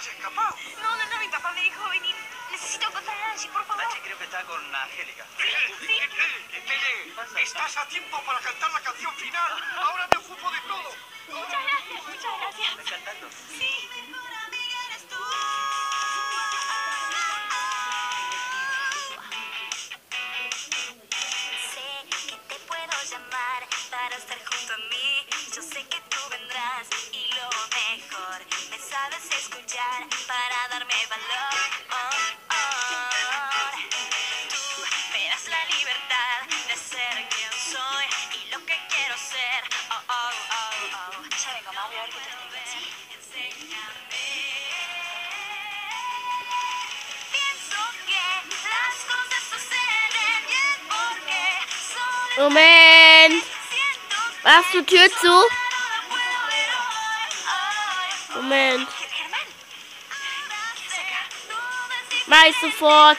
has escapado? No, no, no, mi papá me dijo venir. Necesito encontrar a Angie, por favor. Nachi creo que está con Angélica. Tele, Tele, estás a tiempo para cantar la canción final. Ahora me ocupo de todo. Muchas gracias, muchas gracias. ¿Estás cantando? Sí. Sé que te puedo llamar para estar junto a mí. Yo sé Moment. Machst du Tür zu? Moment. Mach ich sofort.